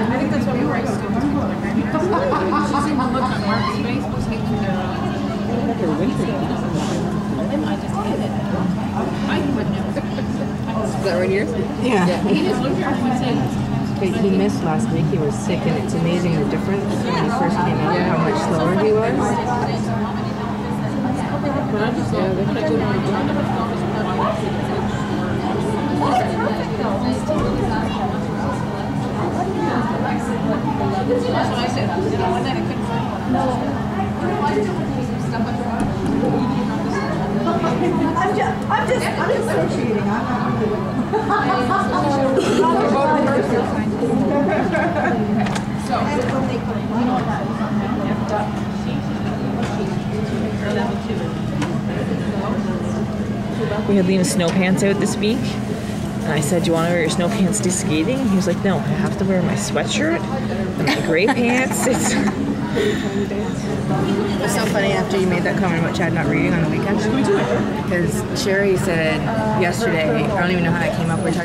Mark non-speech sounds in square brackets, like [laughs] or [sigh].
I think that's what we raised to. She seemed to look on Mark's face was taken care of. I just hated it. I would never. Is that right here? Yeah. At But he missed last week. He was sick, and it's amazing the difference when he first came out, how much slower he was. but I just thought, what I did on the ground, I was That's what I said, one night I couldn't find one. I'm just, I'm just, I'm associating. I'm not. [laughs] We had Lena snow pants out this week. And I said, Do you want to wear your snow pants to skating? He was like, No, I have to wear my sweatshirt and my gray [laughs] pants. It's [laughs] It was so funny after you made that comment about Chad not reading on the weekend. Because Sherry said yesterday, I don't even know how that came up. We were talking